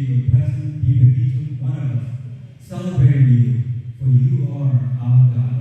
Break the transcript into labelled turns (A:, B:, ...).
A: be your presence, be with each one of us, celebrating you, for you are our God.